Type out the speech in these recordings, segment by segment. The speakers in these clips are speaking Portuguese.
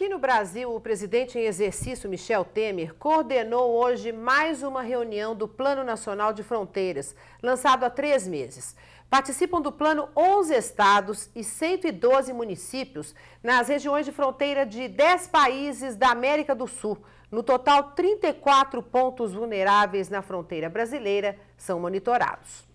Aqui no Brasil, o presidente em exercício, Michel Temer, coordenou hoje mais uma reunião do Plano Nacional de Fronteiras, lançado há três meses. Participam do plano 11 estados e 112 municípios nas regiões de fronteira de 10 países da América do Sul. No total, 34 pontos vulneráveis na fronteira brasileira são monitorados.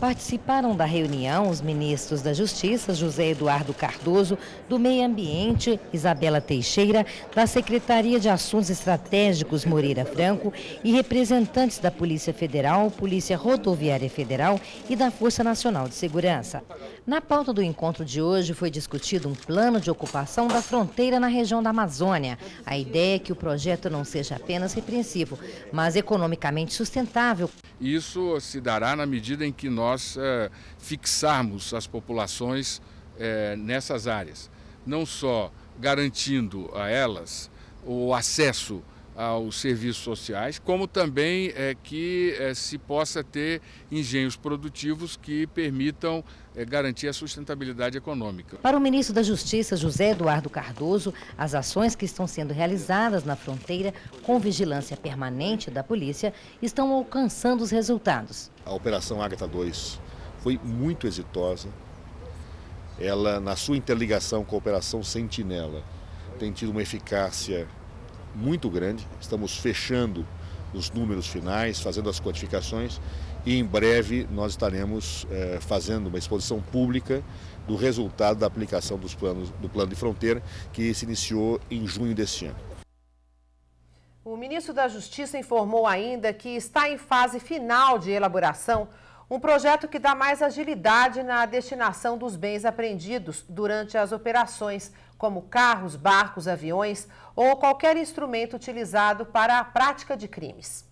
Participaram da reunião os ministros da Justiça, José Eduardo Cardoso, do Meio Ambiente, Isabela Teixeira, da Secretaria de Assuntos Estratégicos, Moreira Franco, e representantes da Polícia Federal, Polícia Rodoviária Federal e da Força Nacional de Segurança. Na pauta do encontro de hoje foi discutido um plano de ocupação da fronteira na região da Amazônia. A ideia é que o projeto não seja apenas repreensivo, mas economicamente sustentável. Isso se dará na medida em que nós é, fixarmos as populações é, nessas áreas, não só garantindo a elas o acesso aos serviços sociais, como também é, que é, se possa ter engenhos produtivos que permitam é, garantir a sustentabilidade econômica. Para o ministro da Justiça, José Eduardo Cardoso, as ações que estão sendo realizadas na fronteira com vigilância permanente da polícia estão alcançando os resultados. A Operação Ágata 2 foi muito exitosa. Ela, na sua interligação com a Operação Sentinela, tem tido uma eficácia muito grande. Estamos fechando os números finais, fazendo as quantificações e em breve nós estaremos é, fazendo uma exposição pública do resultado da aplicação dos planos, do plano de fronteira que se iniciou em junho deste ano. O ministro da Justiça informou ainda que está em fase final de elaboração um projeto que dá mais agilidade na destinação dos bens apreendidos durante as operações, como carros, barcos, aviões ou qualquer instrumento utilizado para a prática de crimes.